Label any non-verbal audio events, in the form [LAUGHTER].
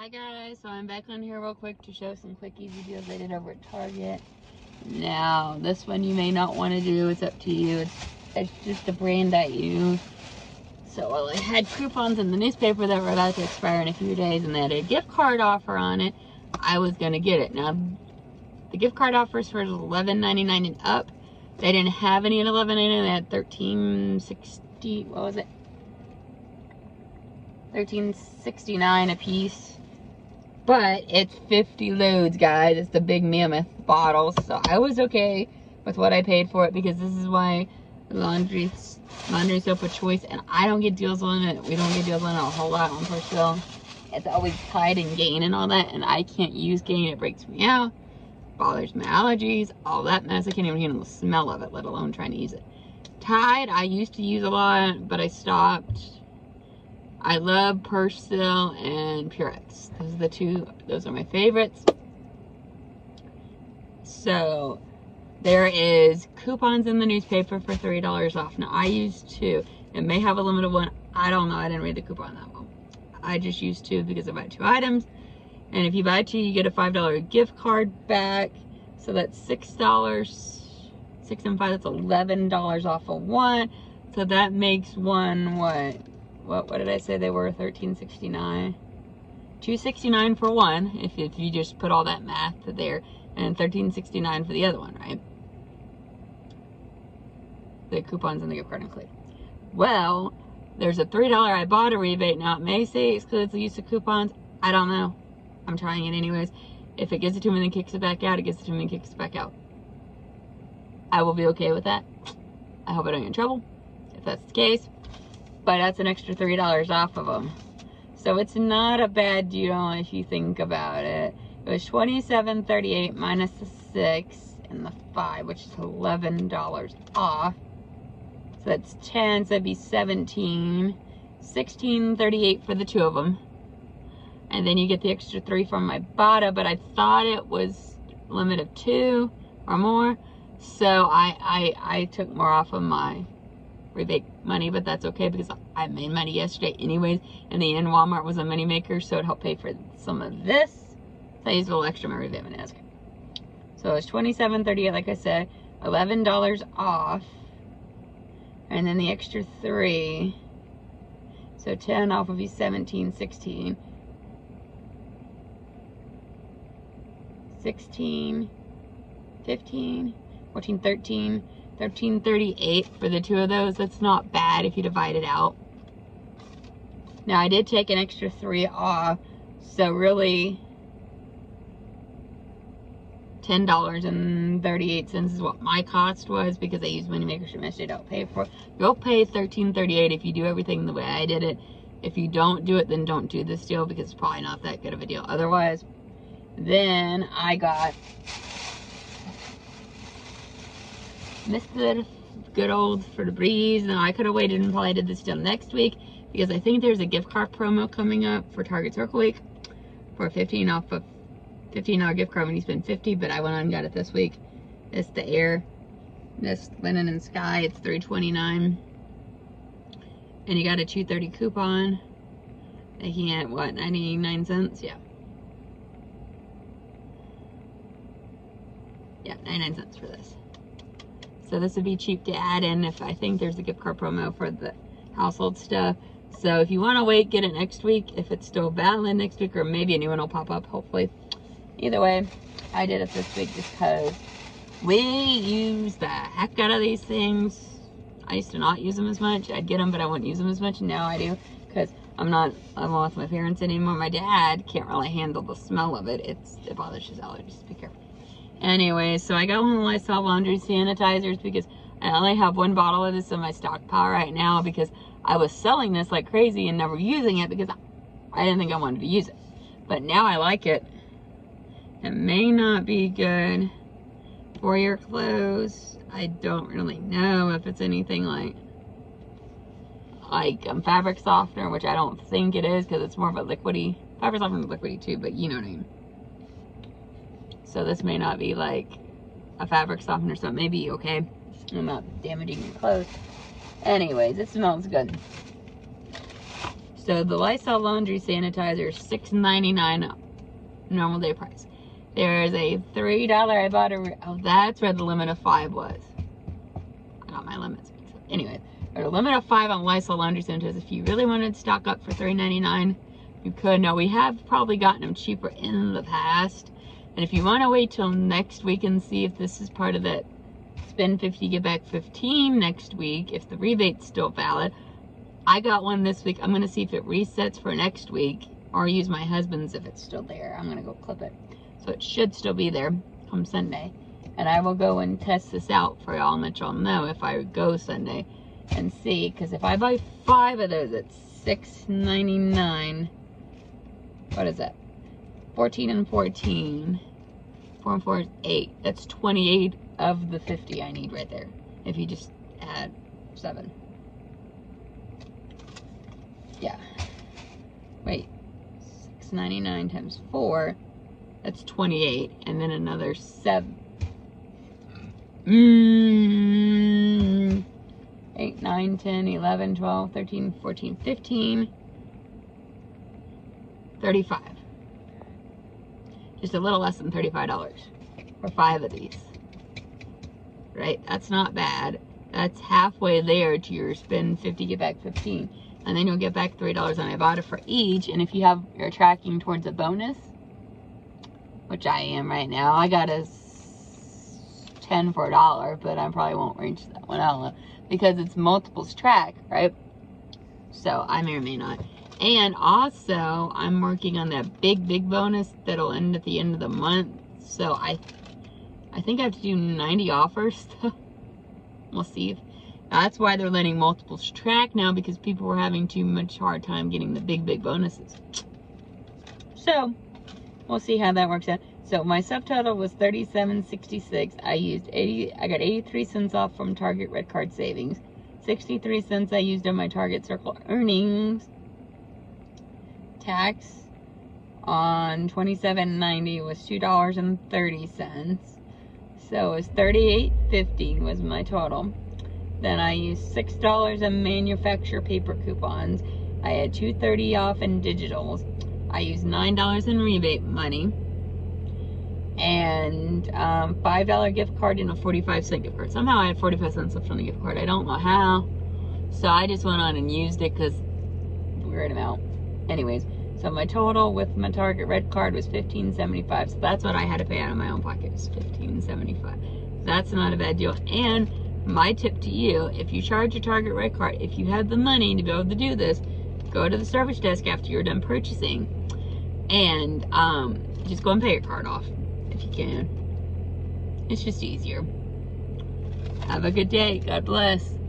Hi guys, so I'm back on here real quick to show some quick easy deals I did over at Target. Now, this one you may not want to do, it's up to you. It's, it's just a brand I use. So while I had coupons in the newspaper that were about to expire in a few days and they had a gift card offer on it, I was going to get it. Now, the gift card offers for $11.99 and up. They didn't have any at $11.99. They had $13.60, what was it? $13.69 a piece but it's 50 loads, guys. It's the big mammoth bottles. So I was okay with what I paid for it because this is why laundry laundry soap of choice. And I don't get deals on it. We don't get deals on it a whole lot on Persil. It's always Tide and Gain and all that. And I can't use Gain. It breaks me out. Bothers my allergies. All that mess. I can't even handle the smell of it, let alone trying to use it. Tide, I used to use a lot, but I stopped I love Persil and Purex. Those are the two, those are my favorites. So there is coupons in the newspaper for $3 off. Now I used two. It may have a limited one. I don't know. I didn't read the coupon that well. I just used two because I buy two items. And if you buy two, you get a $5 gift card back. So that's $6. Six and five, that's $11 off of one. So that makes one, what, what, what did I say they were? 1369 269 for one, if, if you just put all that math there, and 1369 for the other one, right? The coupons and the gift card included. Well, there's a $3 Ibotta rebate. Now, it may say excludes the use of coupons. I don't know. I'm trying it anyways. If it gives it to me and then kicks it back out, it gets it to me and kicks it back out. I will be okay with that. I hope I don't get in trouble if that's the case but that's an extra $3 off of them. So it's not a bad deal if you think about it. It was $27.38 minus the 6 and the 5, which is $11 off. So that's 10, so that'd be 17. 16.38 for the two of them. And then you get the extra 3 from Ibotta, but I thought it was limit of 2 or more. So I, I, I took more off of my rebate money, but that's okay because I made money yesterday anyways. And the end Walmart was a money maker, so it helped pay for some of this. So I used a little extra money. That's good. So it's twenty-seven thirty-eight, like I said, eleven dollars off, and then the extra three. So ten off would be seventeen, sixteen. 16, 15, 14, 13, 1338 for the two of those. That's not bad if you divide it out. Now I did take an extra three off, so really $10.38 is what my cost was because I use Moneymaker Shimish. I don't pay for it. You'll pay $13.38 if you do everything the way I did it. If you don't do it, then don't do this deal because it's probably not that good of a deal otherwise. Then I got Mr. Good Old for the Breeze. Now, I could have waited and probably did this till next week because I think there's a gift card promo coming up for Target Circle Week for 15 off of 15 dollar gift card when you spend 50, but I went on and got it this week. It's the Air, this Linen and Sky. It's 329 and you got a 230 coupon making it what 99 cents yeah yeah 99 cents for this so this would be cheap to add in if I think there's a gift card promo for the household stuff. So if you want to wait, get it next week. If it's still valid next week, or maybe a new one will pop up, hopefully. Either way, I did it this week just because we use the heck out of these things. I used to not use them as much. I'd get them, but I wouldn't use them as much. Now I do because I'm not I'm with my parents anymore. My dad can't really handle the smell of it. It's it bothers his allergies. Be careful. Anyway, so I got one of Lysol laundry sanitizers because I only have one bottle of this in my stockpile right now because I was selling this like crazy and never using it because I didn't think I wanted to use it. But now I like it. It may not be good for your clothes. I don't really know if it's anything like like um, fabric softener, which I don't think it is because it's more of a liquidy. Fabric softener is liquidy too, but you know what I mean. So this may not be like a fabric softener, so it may be okay. I'm not damaging your clothes. Anyways, it smells good. So the Lysol laundry sanitizer is $6.99 normal day price. There is a three dollar. Ibotta. Oh, that's where the limit of five was. I got my limits. Anyway, there's a limit of five on Lysol laundry sanitizers. If you really wanted to stock up for $3.99, you could. Now we have probably gotten them cheaper in the past. And if you want to wait till next week and see if this is part of that spend 50 get back 15 next week, if the rebate's still valid, I got one this week. I'm going to see if it resets for next week or use my husband's if it's still there. I'm going to go clip it. So it should still be there come Sunday. And I will go and test this out for y'all and let y'all know if I go Sunday and see. Because if I buy five of those, it's $6.99. What is that? 14 and 14. 4 and 4 is 8. That's 28 of the 50 I need right there. If you just add 7. Yeah. Wait. 6.99 times 4 that's 28. And then another 7. Mmm. 8, 9, 10, 11, 12, 13, 14, 15. 35. Just a little less than $35 for five of these. Right? That's not bad. That's halfway there to your spend 50, get back 15. And then you'll get back $3 on Ibotta for each. And if you have, you're tracking towards a bonus, which I am right now. I got a 10 for a dollar, but I probably won't reach that one. I don't know. Because it's multiples track, right? So I may or may not. And also, I'm working on that big, big bonus that'll end at the end of the month. So I I think I have to do 90 offers. [LAUGHS] we'll see. If, that's why they're letting multiples track now because people were having too much hard time getting the big, big bonuses. So, we'll see how that works out. So my subtotal was 37.66. I used 80 I got 83 cents off from Target Red Card savings. 63 cents I used on my Target Circle earnings. Tax on 27.90 was $2.30. So it was 38.50 was my total. Then I used $6 in manufacturer paper coupons. I had 230 off in digitals. I used $9 in rebate money and um, $5 gift card and a 45 cent gift card. Somehow I had 45 cents left on the gift card. I don't know how. So I just went on and used it because weird amount. Anyways, so my total with my Target red card was 15.75. So that's what I had to pay out of my own pocket was 15.75. That's not a bad deal. And my tip to you, if you charge your Target red card, if you have the money to be able to do this, go to the service desk after you're done purchasing and um, just go and pay your card off if you can. It's just easier. Have a good day. God bless.